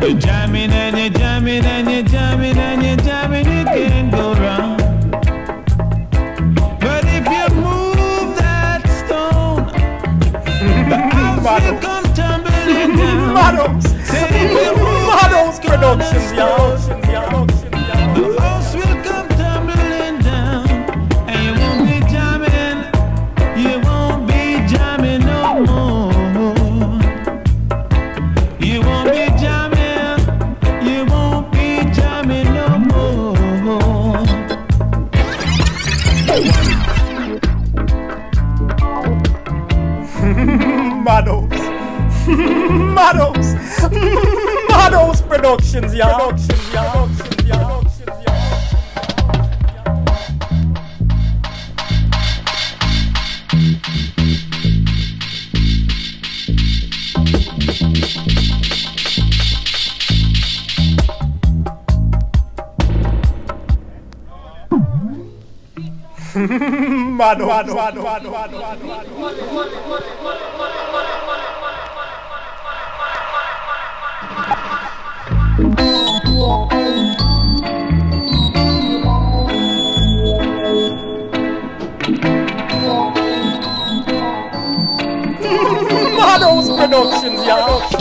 You're Jamming and you're jamming and you're jamming and you're jamming, it can't go wrong. But if you move that stone, the outfit come tumbling down. Models. MADhauz productions, y'all. Models. Models. MADhauz Productions, y'all. Productions, y'all. mano, mano, mano, mano, mano, mano, mano. Manos Productions, y'all.